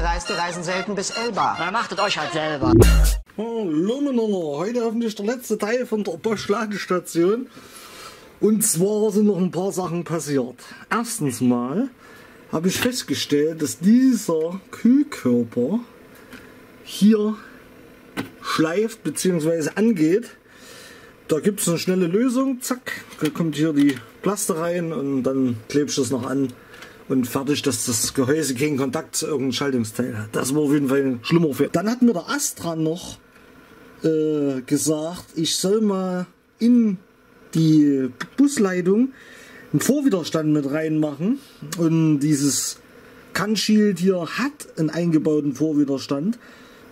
gereist, die reisen selten bis Elba. Na, machtet euch halt selber. Hallo miteinander, heute hoffentlich der letzte Teil von der Bosch-Ladestation. Und zwar sind noch ein paar Sachen passiert. Erstens mal habe ich festgestellt, dass dieser Kühlkörper hier schleift bzw. angeht. Da gibt es eine schnelle Lösung, zack, da kommt hier die Plaste rein und dann klebe ich das noch an und fertig, dass das Gehäuse keinen Kontakt zu irgendeinem Schaltungsteil hat. Das war auf jeden Fall ein schlimmer Fehler. Dann hat mir der Astra noch äh, gesagt, ich soll mal in die Busleitung einen Vorwiderstand mit reinmachen und dieses Kann-Shield hier hat einen eingebauten Vorwiderstand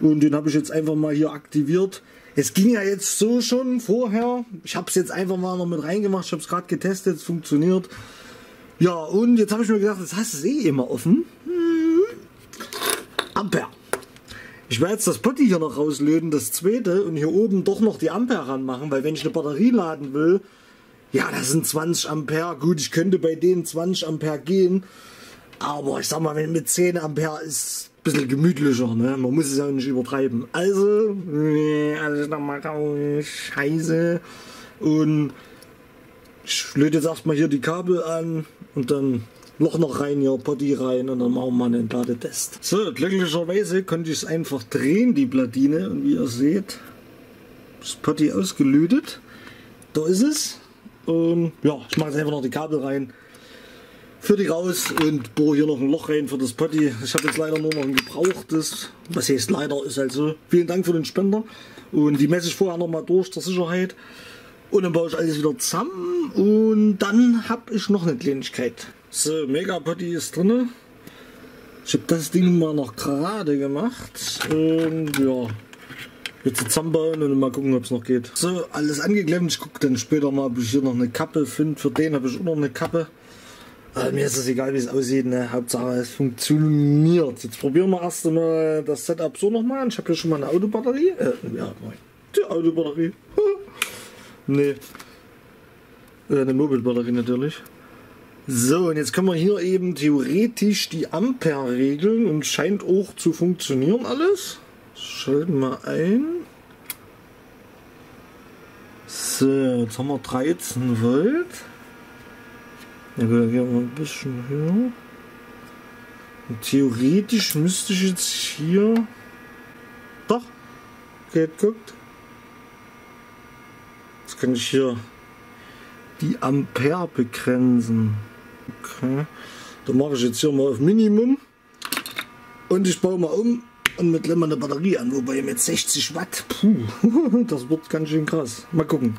und den habe ich jetzt einfach mal hier aktiviert. Es ging ja jetzt so schon vorher. Ich habe es jetzt einfach mal noch mit reingemacht. Ich habe es gerade getestet. Es funktioniert. Ja, und jetzt habe ich mir gedacht, das hast du eh immer offen. Hm. Ampere. Ich werde jetzt das Potti hier noch rauslöten, das zweite, und hier oben doch noch die Ampere ranmachen, weil wenn ich eine Batterie laden will, ja, das sind 20 Ampere. Gut, ich könnte bei denen 20 Ampere gehen, aber ich sag mal, wenn mit 10 Ampere ist ein bisschen gemütlicher, ne? Man muss es ja nicht übertreiben. Also, nee, alles nochmal raus, scheiße. Und ich löte jetzt erstmal hier die Kabel an und dann Loch noch rein, hier Potti rein und dann machen wir mal einen Ladetest. So, glücklicherweise konnte ich es einfach drehen, die Platine. Und wie ihr seht, ist Potti ausgelötet. Da ist es. Und ja, ich mache jetzt einfach noch die Kabel rein. Für die raus und bohre hier noch ein Loch rein für das Potti. Ich habe jetzt leider nur noch ein gebrauchtes. Was heißt leider, ist halt so. Vielen Dank für den Spender. Und die messe ich vorher noch mal durch zur Sicherheit. Und dann baue ich alles wieder zusammen. Und dann habe ich noch eine Kleinigkeit. So, Mega Potty ist drin. Ich habe das Ding mal noch gerade gemacht. Und ja, jetzt zusammenbauen und mal gucken, ob es noch geht. So, alles angeklemmt. Ich gucke dann später mal, ob ich hier noch eine Kappe finde. Für den habe ich auch noch eine Kappe. Aber mir ist es egal, wie es aussieht. Ne? Hauptsache, es funktioniert. Jetzt probieren wir erst einmal das Setup so nochmal. Ich habe hier schon mal eine Autobatterie. Äh, ja, die Autobatterie. Nee. Eine Mobilbatterie natürlich. So, und jetzt können wir hier eben theoretisch die Ampere regeln und scheint auch zu funktionieren alles. Schalten wir ein. So, jetzt haben wir 13 Volt. Ja gut, dann gehen wir ein bisschen höher. Und theoretisch müsste ich jetzt hier... Doch, geht, guckt. Jetzt kann ich hier die Ampere begrenzen. Okay. Dann mache ich jetzt hier mal auf Minimum. Und ich baue mal um und mit mal eine Batterie an. Wobei mit 60 Watt, puh, das wird ganz schön krass. Mal gucken.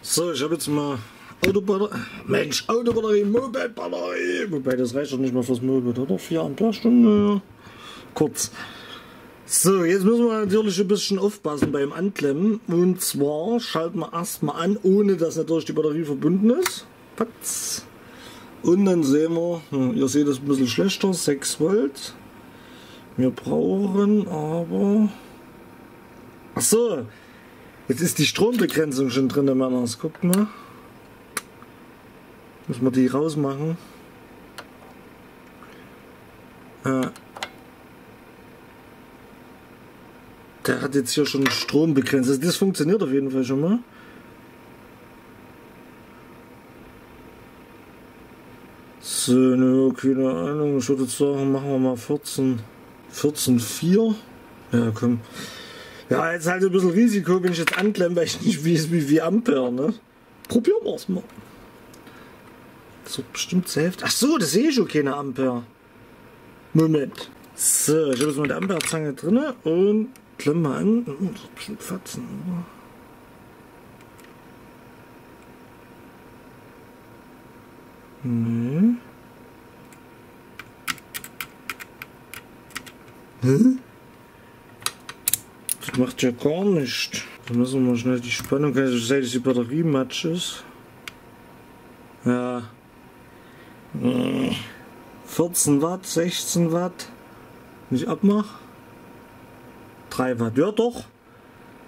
So, ich habe jetzt mal Autobatterie. Mensch, Autobatterie, Moped-Batterie. Wobei das reicht doch nicht mal fürs Moped, oder? 4 Ampere-Stunden, ja. Kurz. So, jetzt müssen wir natürlich ein bisschen aufpassen beim Anklemmen. Und zwar schalten wir erstmal an, ohne dass natürlich die Batterie verbunden ist. Patz. Und dann sehen wir, hm, ihr seht es ein bisschen schlechter, 6 Volt. Wir brauchen aber... Ach so, jetzt ist die Strombegrenzung schon drin, Männers. Guckt mal. Müssen wir die rausmachen. Äh, der hat jetzt hier schon Strom begrenzt. Also das funktioniert auf jeden Fall schon mal. So, ne, keine Ahnung. Ich würde sagen, machen wir mal 14. 14,4. Ja, komm. Ja, jetzt halt ein bisschen Risiko, wenn ich jetzt anklemme, weil ich nicht weiß, wie viel Ampere, ne? Probieren wir es mal. So, bestimmt zur Hälfte. Ach so, das sehe ich schon keine Ampere. Moment. So, ich habe jetzt mal die Amperezange drin und klemme mal. Oh, das ist bestimmt Fatzen? Nee. Hä? Das macht ja gar nicht. Da müssen wir mal schnell die Spannung, also seit die Batterie matsch ist. Ja. 14 Watt, 16 Watt. Nicht abmach. 3 Watt. Ja doch.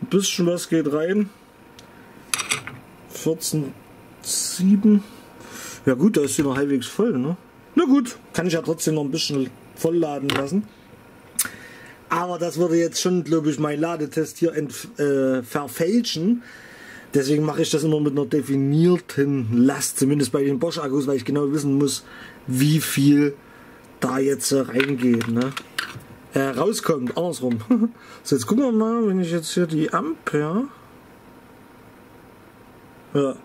Ein bisschen was geht rein. 14, 7. Ja gut, da ist sie noch halbwegs voll, ne? Na gut, kann ich ja trotzdem noch ein bisschen vollladen lassen. Aber das würde jetzt schon, glaube ich, mein Ladetest hier äh, verfälschen. Deswegen mache ich das immer mit einer definierten Last, zumindest bei den Bosch-Akkus, weil ich genau wissen muss, wie viel da jetzt reingeht. Ne? Äh, rauskommt, andersrum. so, jetzt gucken wir mal, wenn ich jetzt hier die Ampere. Ja.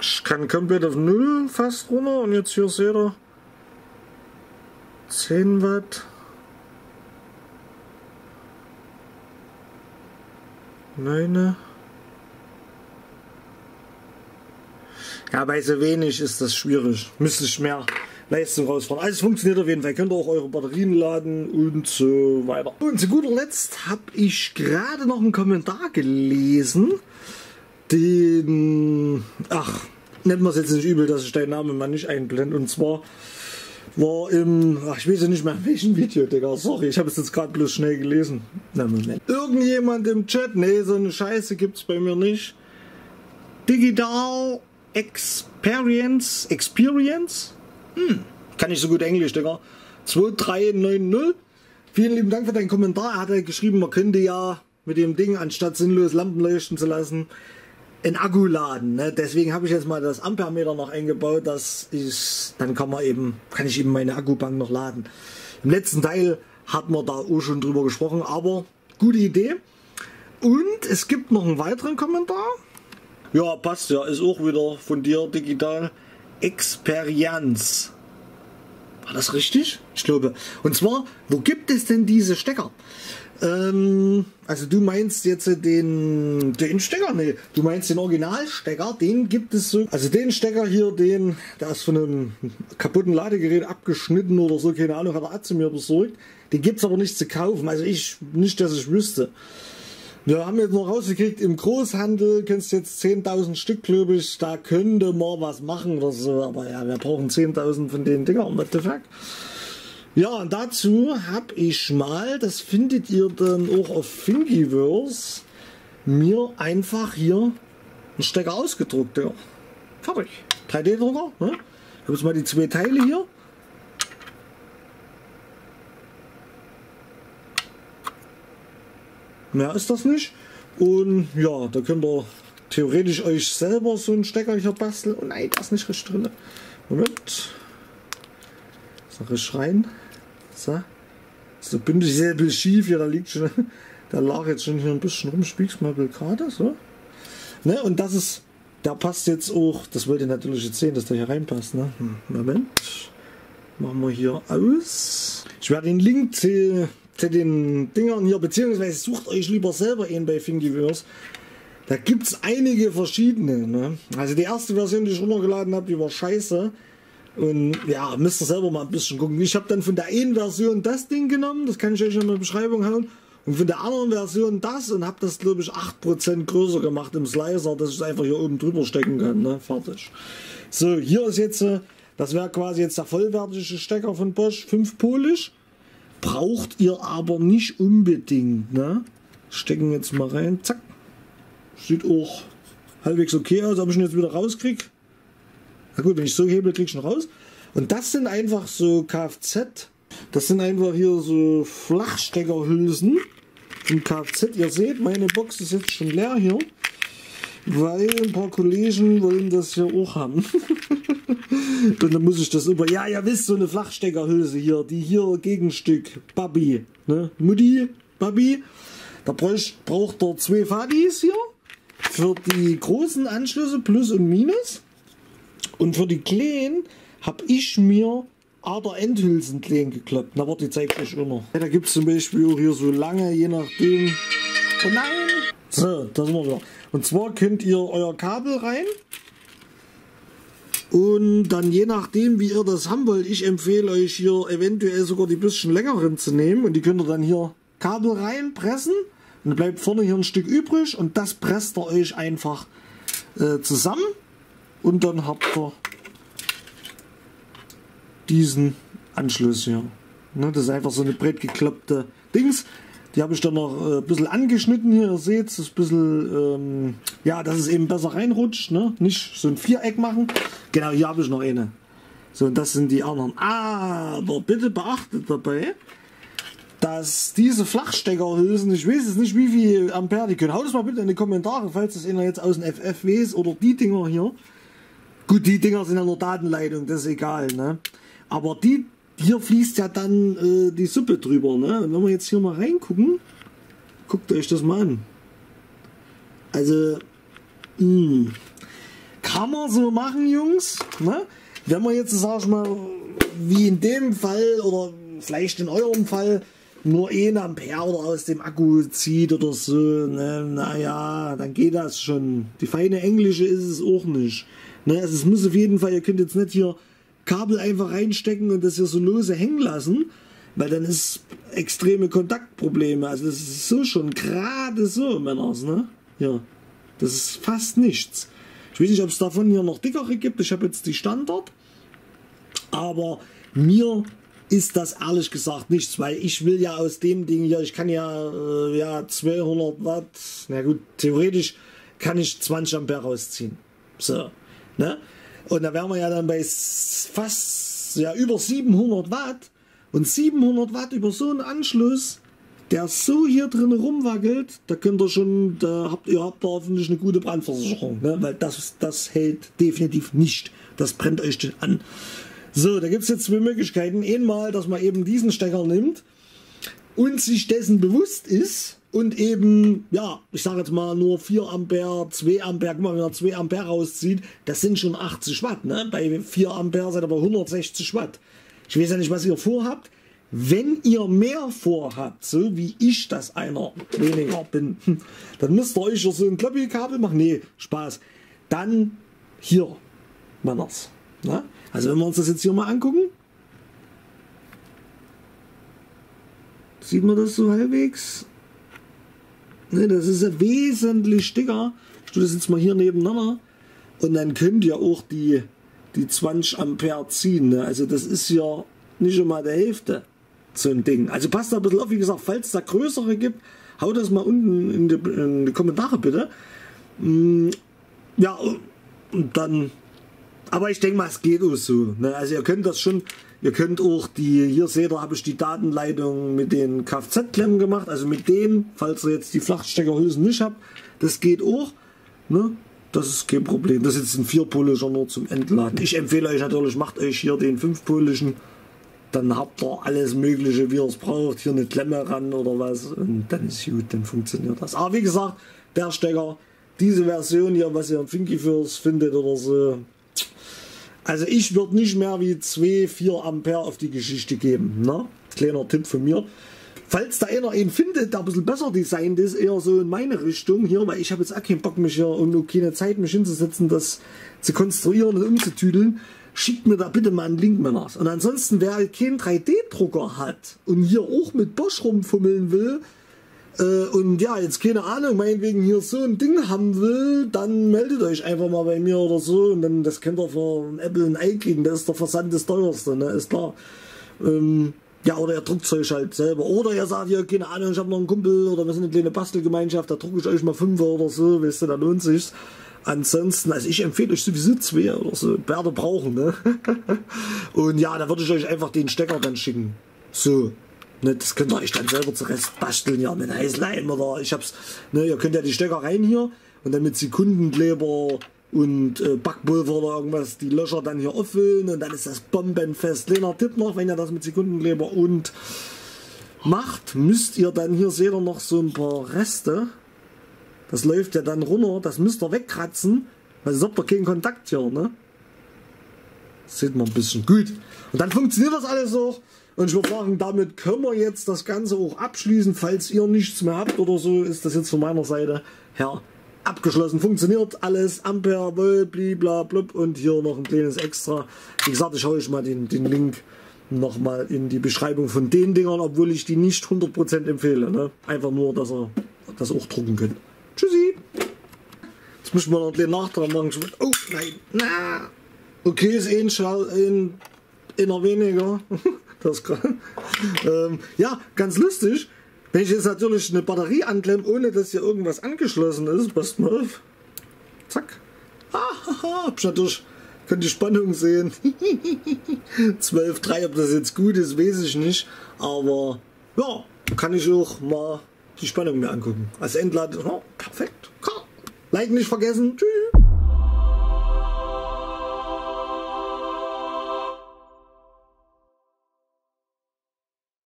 Ich kann komplett auf Null fast runter und jetzt hier seht ihr 10 Watt. Neune. Ja, bei so wenig ist das schwierig. Müsste ich mehr Leistung rausfahren. Also es funktioniert auf jeden Fall. Könnt ihr auch eure Batterien laden und so weiter. Und zu guter Letzt habe ich gerade noch einen Kommentar gelesen, den, ach, nennt man es jetzt nicht übel, dass ich deinen Namen mal nicht einblende. Und zwar war im, ach, ich weiß ja nicht mehr, welchen Video, Digga. Sorry, ich habe es jetzt gerade bloß schnell gelesen. Na, Moment. Irgendjemand im Chat, nee, so eine Scheiße gibt's bei mir nicht. Digital Experience, Experience? Hm, kann ich so gut Englisch, Digga. 2390. Vielen lieben Dank für deinen Kommentar. Er hat geschrieben, man könnte ja mit dem Ding, anstatt sinnlos Lampen leuchten zu lassen, ein Akku laden. Ne? Deswegen habe ich jetzt mal das Ampermeter noch eingebaut, dass ich, dann kann man eben, kann ich eben meine Akkubank noch laden. Im letzten Teil hat man da auch schon drüber gesprochen, aber gute Idee. Und es gibt noch einen weiteren Kommentar. Ja, passt ja, ist auch wieder von dir digital. Experience. War das richtig? Ich glaube. Und zwar, wo gibt es denn diese Stecker? Ähm, also du meinst jetzt den, den Stecker? Nee, du meinst den Originalstecker, den gibt es so. Also den Stecker hier, den, der ist von einem kaputten Ladegerät abgeschnitten oder so, keine Ahnung, hat er zu mir besorgt. Den gibt es aber nicht zu kaufen, also ich, nicht, dass ich wüsste. Wir haben jetzt noch rausgekriegt, im Großhandel kennst du jetzt 10.000 Stück, glaube ich, da könnte man was machen oder so, aber ja, wir brauchen 10.000 von den Dingern, what the fuck. Ja, und dazu habe ich mal, das findet ihr dann auch auf Thingiverse, mir einfach hier einen Stecker ausgedruckt. Ja. Fertig. 3D-Drucker. Ne? Ich habe jetzt mal die zwei Teile hier. Mehr ist das nicht. Und ja, da könnt ihr theoretisch euch selber so einen Stecker hier basteln. Oh nein, da ist nicht richtig drin. Moment. Ich rein. So. So bündig sehr ein bisschen schief hier, da liegt schon, da lag jetzt schon hier ein bisschen rum, spiegst mal gerade, so. Ne, und das ist, der passt jetzt auch, das wollt ihr natürlich jetzt sehen, dass der hier reinpasst, ne. Hm, Moment. Machen wir hier aus. Ich werde den Link zu den Dingern hier, beziehungsweise sucht euch lieber selber einen bei Thingiverse. Da gibt es einige verschiedene. Ne? Also die erste Version, die ich runtergeladen habe, die war scheiße. Und ja, müsst ihr selber mal ein bisschen gucken. Ich habe dann von der einen Version das Ding genommen, das kann ich euch in der Beschreibung hauen. Und von der anderen Version das und habe das glaube ich 8% größer gemacht im Slicer, dass ich es einfach hier oben drüber stecken kann. Ne? Fertig. So, hier ist jetzt, äh, das wäre quasi jetzt der vollwertige Stecker von Bosch, 5 polisch. Braucht ihr aber nicht unbedingt. Ne? Stecken jetzt mal rein, zack. Sieht auch halbwegs okay aus, ob ich ihn jetzt wieder rauskriege. Na gut, wenn ich so hebe, kriege ich ihn raus. Und das sind einfach so Kfz. Das sind einfach hier so Flachsteckerhülsen im Kfz. Ihr seht, meine Box ist jetzt schon leer hier. Weil ein paar Kollegen wollen das hier auch haben. Und dann muss ich das über. Ja, ihr wisst, so eine Flachsteckerhülse hier, die hier Gegenstück, Babi, ne? Mutti, Babi. Da braucht, er zwei Fadis hier für die großen Anschlüsse Plus und Minus. Und für die Kleinen habe ich mir Ader Endhülsen klein geklappt. Na warte, ich zeige euch immer. Ja, da gibt es zum Beispiel auch hier so lange, je nachdem. Oh nein! So, da sind wir wieder. Und zwar könnt ihr euer Kabel rein. Und dann je nachdem, wie ihr das haben wollt, ich empfehle euch hier eventuell sogar die bisschen längeren zu nehmen. Und die könnt ihr dann hier Kabel reinpressen. Und dann bleibt vorne hier ein Stück übrig. Und das presst ihr euch einfach äh, zusammen und dann habt ihr diesen Anschluss hier. Ne, das ist einfach so eine breit geklappte Dings. Die habe ich dann noch äh, ein bisschen angeschnitten hier. Ihr seht, es ist ein bisschen, ähm, ja, dass es eben besser reinrutscht. Ne? Nicht so ein Viereck machen. Genau, hier habe ich noch eine. So, und das sind die anderen. Aber bitte beachtet dabei, dass diese Flachsteckerhülsen, ich weiß es nicht, wie viel Ampere die können. Haut es mal bitte in die Kommentare, falls das einer jetzt aus dem FF weiß oder die Dinger hier. Gut, die Dinger sind ja nur Datenleitung, das ist egal, ne? Aber die, hier fließt ja dann äh, die Suppe drüber, ne? Und wenn wir jetzt hier mal reingucken, guckt euch das mal an. Also, mh, hm, kann man so machen, Jungs, ne? Wenn man jetzt, sag ich mal, wie in dem Fall oder vielleicht in eurem Fall nur 1 Ampere oder aus dem Akku zieht oder so, ne, naja, dann geht das schon. Die feine Englische ist es auch nicht. Ne, also es muss auf jeden Fall, ihr könnt jetzt nicht hier Kabel einfach reinstecken und das hier so lose hängen lassen, weil dann ist extreme Kontaktprobleme. Also das ist so schon gerade so, Männers, ne? Ja, das ist fast nichts. Ich weiß nicht, ob es davon hier noch dickere gibt. Ich habe jetzt die Standard. Aber mir ist das ehrlich gesagt nichts, weil ich will ja aus dem Ding hier, ich kann ja, äh, ja 200 Watt, na gut, theoretisch kann ich 20 Ampere rausziehen. So, ne? Und da wären wir ja dann bei fast, ja, über 700 Watt. Und 700 Watt über so einen Anschluss, der so hier drin rumwackelt, da könnt ihr schon, da habt ihr habt da hoffentlich eine gute Brandversicherung, ne? weil das, das hält definitiv nicht. Das brennt euch an. So, da gibt es jetzt zwei Möglichkeiten. Einmal, dass man eben diesen Stecker nimmt und sich dessen bewusst ist und eben, ja, ich sage jetzt mal nur 4 Ampere, 2 Ampere, guck mal, wenn er 2 Ampere rauszieht, das sind schon 80 Watt. Ne? Bei 4 Ampere seid ihr bei 160 Watt. Ich weiß ja nicht, was ihr vorhabt. Wenn ihr mehr vorhabt, so wie ich das einer weniger bin, dann müsst ihr euch so ein Kloppelkabel machen. Nee, Spaß. Dann hier, Männers. Ne? Also wenn wir uns das jetzt hier mal angucken, sieht man das so halbwegs. Ne, das ist ja wesentlich dicker. Ich das jetzt mal hier nebeneinander. Und dann könnt ihr auch die, die 20 Ampere ziehen. Ne? Also das ist ja nicht schon mal der Hälfte so ein Ding. Also passt da ein bisschen auf, wie gesagt, falls es da größere gibt, haut das mal unten in die, in die Kommentare bitte. Mm, ja, und dann aber ich denke mal, es geht auch so. Ne? Also ihr könnt das schon, ihr könnt auch die, hier seht ihr, habe ich die Datenleitung mit den Kfz-Klemmen gemacht, also mit denen, falls ihr jetzt die Flachsteckerhülsen nicht habt, das geht auch. Ne? Das ist kein Problem. Das ist jetzt ein vierpolischer nur zum Entladen. Ich empfehle euch natürlich, macht euch hier den fünfpolischen. Dann habt ihr alles Mögliche, wie ihr es braucht. Hier eine Klemme ran oder was. Und dann ist gut, dann funktioniert das. Aber wie gesagt, der Stecker, diese Version hier, was ihr im Finky First findet oder so, also ich würde nicht mehr wie 2, 4 Ampere auf die Geschichte geben. Ne? Kleiner Tipp von mir. Falls da einer einen findet, der ein bisschen besser designt ist, eher so in meine Richtung hier, weil ich habe jetzt auch keinen Bock, mich hier und keine Zeit, mich hinzusetzen, das zu konstruieren und umzutüdeln, schickt mir da bitte mal einen Link, Männers. Und ansonsten, wer keinen 3D-Drucker hat und hier auch mit Bosch rumfummeln will, äh, und ja, jetzt keine Ahnung, meinetwegen hier so ein Ding haben will, dann meldet euch einfach mal bei mir oder so und dann das könnt ihr für Apple ein Ei kriegen, das ist der Versand das teuerste, ne? ist klar. Ähm, ja, oder ihr druckt euch halt selber. Oder ihr sagt, ja, keine Ahnung, ich habe noch einen Kumpel oder wir sind eine kleine Bastelgemeinschaft, da drucke ich euch mal fünf oder so, weißt du, da lohnt sich's. Ansonsten, also ich empfehle euch sowieso zwei oder so, Bärde brauchen, ne? Und ja, da würde ich euch einfach den Stecker dann schicken. So, Ne, das könnt ihr euch dann selber zurecht basteln, ja, mit Heißleim oder ich hab's, ne, ihr könnt ja die Stecker rein hier und dann mit Sekundenkleber und äh, Backpulver oder irgendwas die Löcher dann hier auffüllen und dann ist das bombenfest. Kleiner Tipp noch, wenn ihr das mit Sekundenkleber und macht, müsst ihr dann, hier seht ihr noch so ein paar Reste, das läuft ja dann runter, das müsst ihr wegkratzen, weil sonst habt ihr keinen Kontakt hier, ne? Das sieht man ein bisschen gut. Und dann funktioniert das alles auch. Und ich würde sagen, damit können wir jetzt das Ganze auch abschließen. Falls ihr nichts mehr habt oder so, ist das jetzt von meiner Seite her abgeschlossen. Funktioniert alles. Ampere, Volt, blub und hier noch ein kleines Extra. Wie gesagt, ich haue euch mal den, den Link nochmal in die Beschreibung von den Dingern, obwohl ich die nicht 100% empfehle. Ne? Einfach nur, dass ihr das auch drucken könnt. Tschüssi! Jetzt müssen wir noch bisschen Nachtrag machen. Oh, nein. Na. Okay, ist eh ein, Schall, ein, einer weniger. Das ähm, ja, ganz lustig. Wenn ich jetzt natürlich eine Batterie anklemme, ohne dass hier irgendwas angeschlossen ist, passt mal auf. Zack. Ah, ich natürlich Könnt die Spannung sehen. 12.3, ob das jetzt gut ist, weiß ich nicht. Aber ja, kann ich auch mal die Spannung mir angucken. Als Endladen, oh, perfekt. Like nicht vergessen. Tschüss.